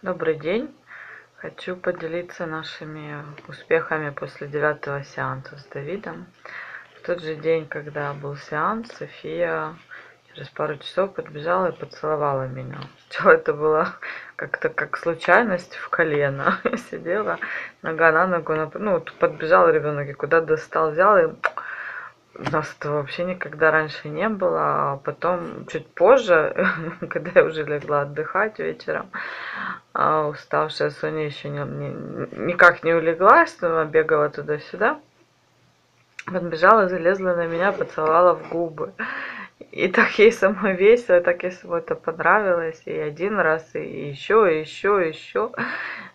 Добрый день! Хочу поделиться нашими успехами после девятого сеанса с Давидом. В тот же день, когда был сеанс, София через пару часов подбежала и поцеловала меня. Сначала это было как-то как случайность в колено. Сидела, нога на ногу, ну, подбежал ребенок и куда достал, взял и у нас этого вообще никогда раньше не было. А потом, чуть позже, когда я уже легла отдыхать вечером, а уставшая Соня еще не, не, никак не улеглась, но бегала туда-сюда. Подбежала, залезла на меня, поцеловала в губы. И так ей самой весело, так ей самой это понравилось. И один раз, и еще, и еще, и еще.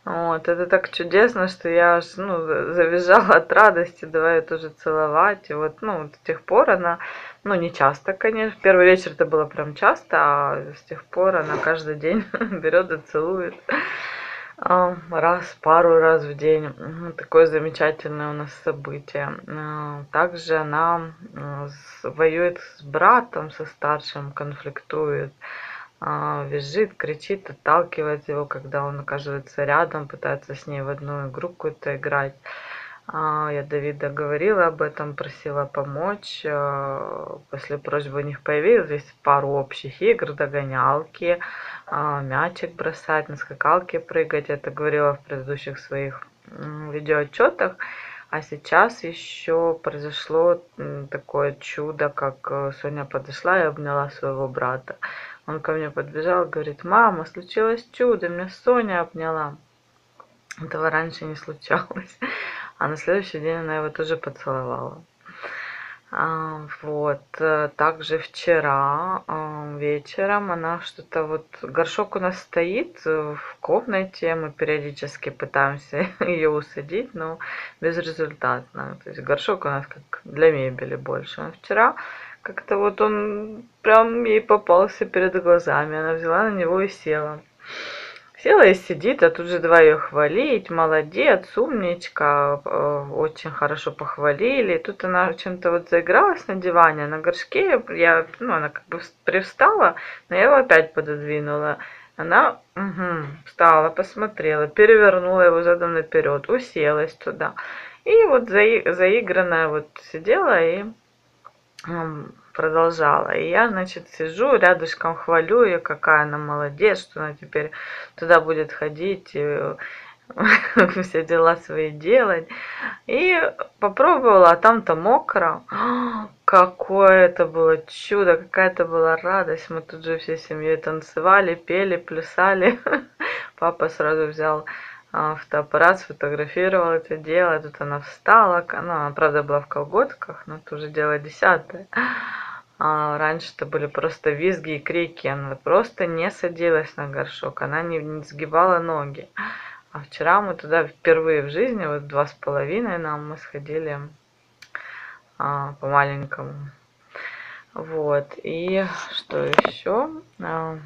Вот, это так чудесно, что я аж, ну, завизжала от радости, давай ее тоже целовать. И вот, ну, с тех пор она, ну, не часто, конечно. Первый вечер это было прям часто, а с тех пор она каждый день берет и целует. А, раз, пару раз в день. Такое замечательное у нас событие. А, также она воюет с братом, со старшим, конфликтует. А, визжит, кричит, отталкивает его, когда он оказывается рядом, пытается с ней в одну игру какую-то играть. А, я Давида говорила об этом, просила помочь. А, после просьбы у них появилось пару общих игр, догонялки, мячик бросать, на скакалке прыгать. Это говорила в предыдущих своих видеоотчетах. А сейчас еще произошло такое чудо, как э, Соня подошла и обняла своего брата. Он ко мне подбежал, говорит, мама, случилось чудо, меня Соня обняла. Этого раньше не случалось. А на следующий день она его тоже поцеловала. А, вот. Э, также вчера а, вечером она что-то вот... Горшок у нас стоит в комнате, мы периодически пытаемся ее усадить, но безрезультатно. То есть горшок у нас как для мебели больше. А вчера как-то вот он прям ей попался перед глазами. Она взяла на него и села. Села и сидит, а тут же два ее хвалить. Молодец, умничка, э, очень хорошо похвалили. Тут она чем-то вот заигралась на диване, на горшке. Я, ну, она как бы привстала, но я его опять пододвинула. Она угу, встала, посмотрела, перевернула его задом наперед, уселась туда. И вот заигранная вот сидела и продолжала. И я, значит, сижу рядышком, хвалю ее, какая она молодец, что она теперь туда будет ходить и все дела свои делать. И попробовала, а там-то мокро. Какое это было чудо, какая это была радость. Мы тут же всей семьей танцевали, пели, плясали. Папа сразу взял фотоаппарат, сфотографировал это дело. Тут она встала. Ну, она, правда, была в колготках, но это уже дело десятое. А раньше это были просто визги и крики. Она просто не садилась на горшок. Она не, не сгибала ноги. А вчера мы туда впервые в жизни, вот два с половиной нам мы сходили а, по маленькому. Вот. И что еще? А,